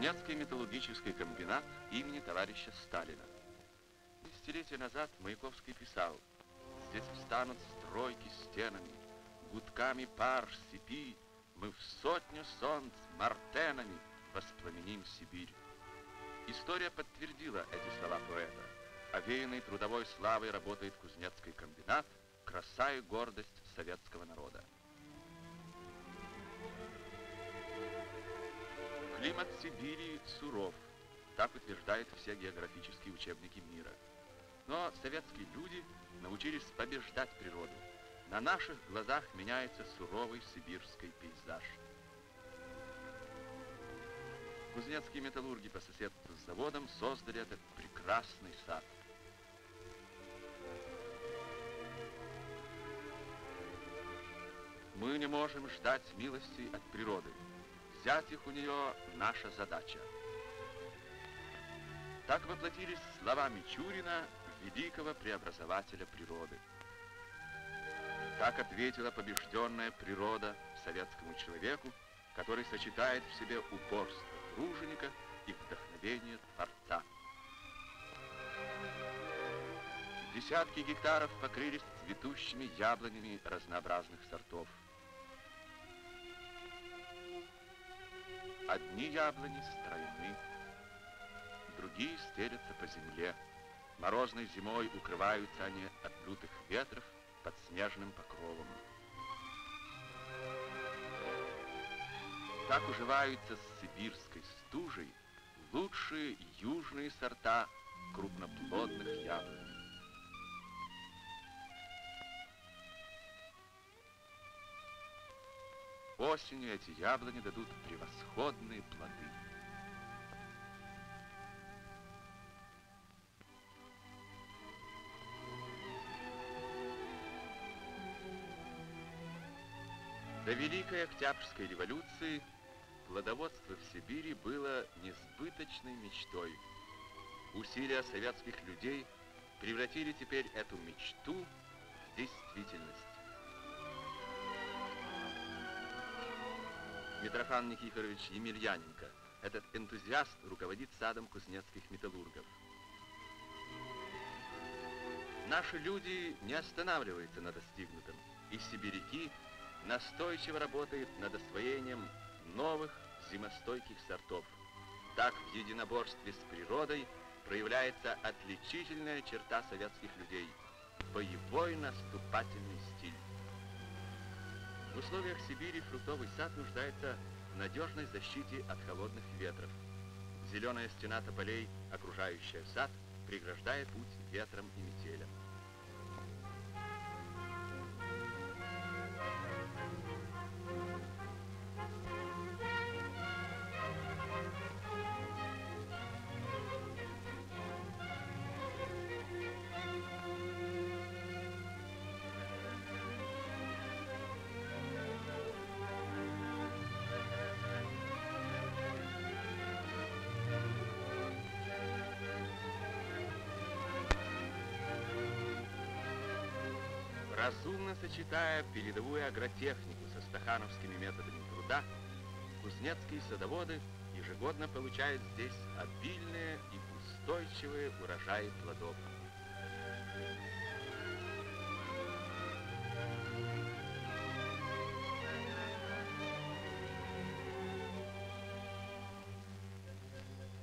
Кузнецкий металлургический комбинат имени товарища Сталина. Десятилетия назад Маяковский писал, «Здесь встанут стройки стенами, гудками пар степи, мы в сотню солнц мартенами воспламеним Сибирь». История подтвердила эти слова поэта. Овеянный трудовой славой работает Кузнецкий комбинат, краса и гордость советского народа. Климат Сибири суров, так утверждают все географические учебники мира. Но советские люди научились побеждать природу. На наших глазах меняется суровый сибирский пейзаж. Кузнецкие металлурги по соседству с заводом создали этот прекрасный сад. Мы не можем ждать милости от природы. Взять их у нее наша задача. Так воплотились слова Мичурина, великого преобразователя природы. Так ответила побежденная природа советскому человеку, который сочетает в себе упорство труженика и вдохновение Творца. Десятки гектаров покрылись цветущими яблонями разнообразных сортов. Одни яблони стройны, другие стелятся по земле. Морозной зимой укрываются они от лютых ветров под снежным покровом. Так уживаются с сибирской стужей лучшие южные сорта крупноплодных яблонь. Осенью эти яблони дадут превосходные плоды. До Великой Октябрьской революции плодоводство в Сибири было несбыточной мечтой. Усилия советских людей превратили теперь эту мечту в действительность. Митрофан Никифорович Емельяненко, этот энтузиаст, руководит садом кузнецких металлургов. Наши люди не останавливаются на достигнутом, и сибиряки настойчиво работают над освоением новых зимостойких сортов. Так в единоборстве с природой проявляется отличительная черта советских людей – боевой наступательный условиях Сибири фруктовый сад нуждается в надежной защите от холодных ветров. Зеленая стена тополей, окружающая сад, преграждая путь ветром и метелям. Разумно сочетая передовую агротехнику со стахановскими методами труда, кузнецкие садоводы ежегодно получают здесь обильные и устойчивые урожаи плодов.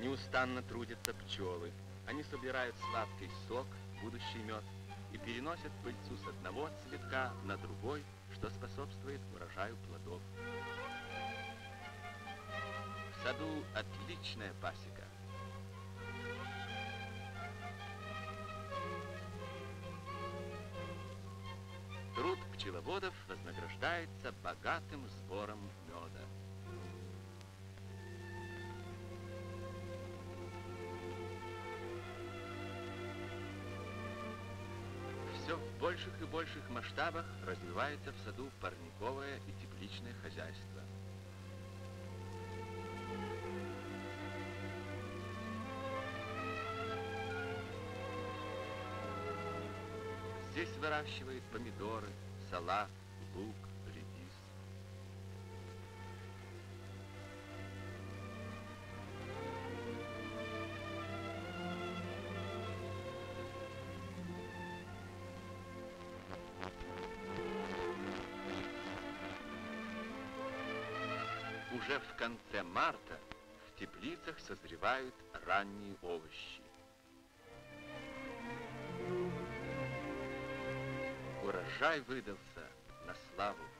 Неустанно трудятся пчелы. Они собирают сладкий сок, будущий мед, и переносят пыльцу с одного цветка на другой, что способствует урожаю плодов. В саду отличная пасека. Труд пчеловодов вознаграждается богатым сбором меда. Все в больших и больших масштабах развивается в саду парниковое и тепличное хозяйство. Здесь выращивают помидоры, салат, лук, уже в конце марта в теплицах созревают ранние овощи. Урожай выдался на славу.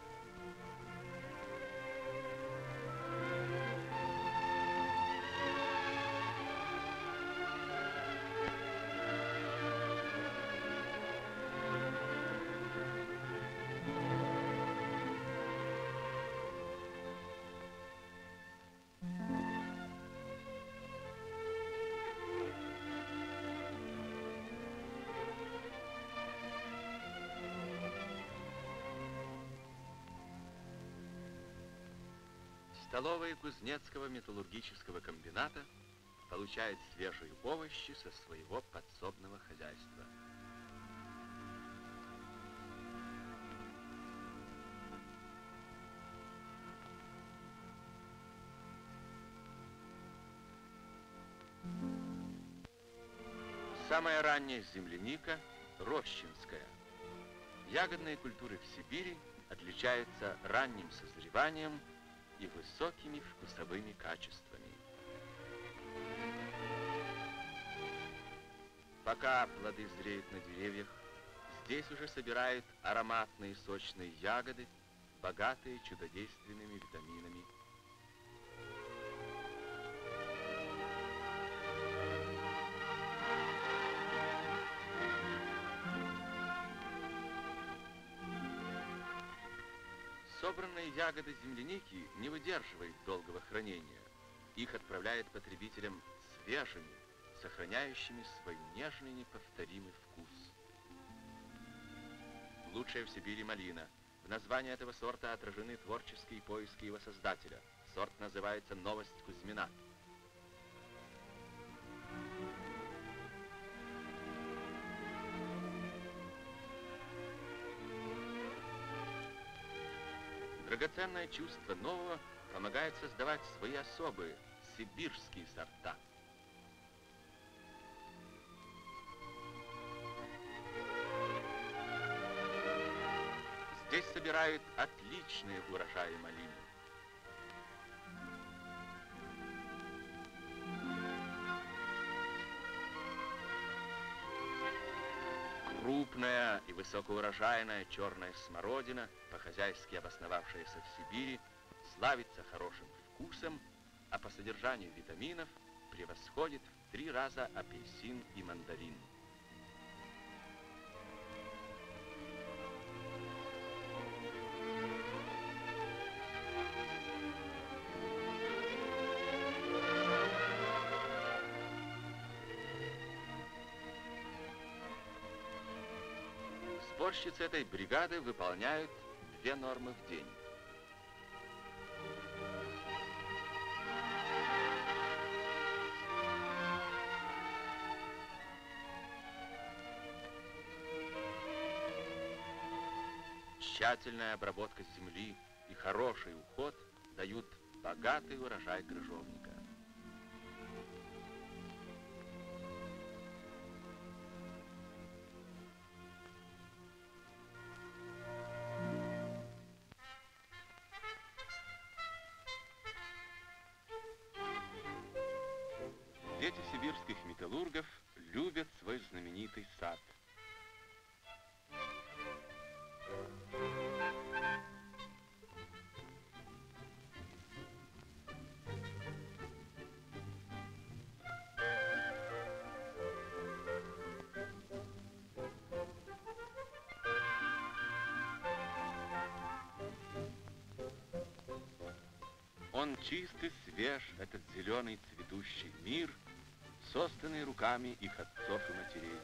Столовая Кузнецкого металлургического комбината получает свежие овощи со своего подсобного хозяйства. Самая ранняя земляника – рощинская. Ягодные культуры в Сибири отличаются ранним созреванием – и высокими вкусовыми качествами. Пока плоды зреют на деревьях, здесь уже собирают ароматные сочные ягоды, богатые чудодейственными витаминами. Собранные ягоды земляники не выдерживают долгого хранения. Их отправляют потребителям свежими, сохраняющими свой нежный неповторимый вкус. Лучшая в Сибири малина. В названии этого сорта отражены творческие поиски его создателя. Сорт называется «Новость Кузьмина». Драгоценное чувство нового помогает создавать свои особые сибирские сорта. Здесь собирают отличные урожаи малины. Высокоурожайная черная смородина, по-хозяйски обосновавшаяся в Сибири, славится хорошим вкусом, а по содержанию витаминов превосходит в три раза апельсин и мандарин. Сборщицы этой бригады выполняют две нормы в день. Тщательная обработка земли и хороший уход дают богатый урожай крыжовника. Он чист и свеж, этот зеленый цветущий мир, созданный руками их отцов и матерей.